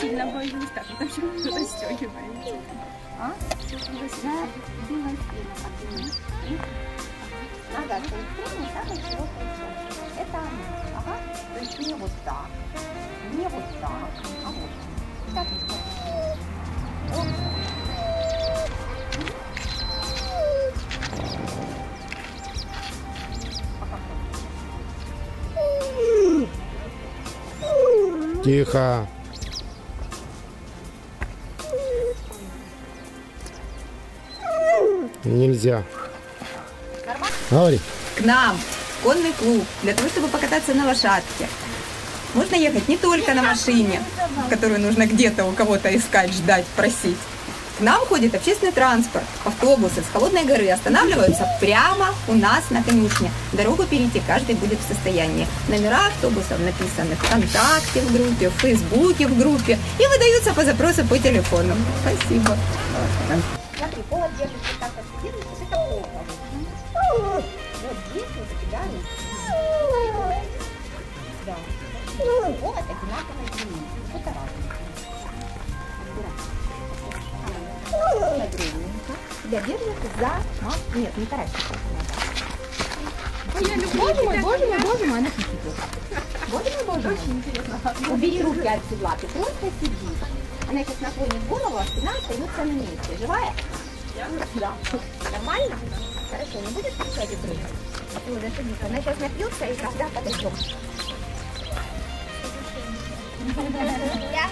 Сильно боюсь, так, там все расстегиваете. А? Да, белая спина поднимись. И- Нога коллективная, так и всего получается. Это она. Ага. То есть не вот так, не вот так, а вот так. Вот. Тихо. Нельзя. Говори. к нам конный клуб для того, чтобы покататься на лошадке. Можно ехать не только на машине, которую нужно где-то у кого-то искать, ждать, просить. К нам ходит общественный транспорт. Автобусы с Холодной горы останавливаются прямо у нас на конюшне. Дорогу перейти каждый будет в состоянии. Номера автобусов написаны ВКонтакте в группе, в Фейсбуке в группе и выдаются по запросу по телефону. Спасибо. Держится так, как Тебя держит за... а, Нет, не таращится. Боже мой, боже мой, боже мой, она пипит. Боже мой, боже мой. Очень интересно. Убери руки от седла, ты просто сиди. Она сейчас наклонит голову, а спина остается на месте. Живая? Да. Нормально? Хорошо, не будет кричать и прыгать? Ну, зашибись. Она сейчас напьется и тогда подойдем. Я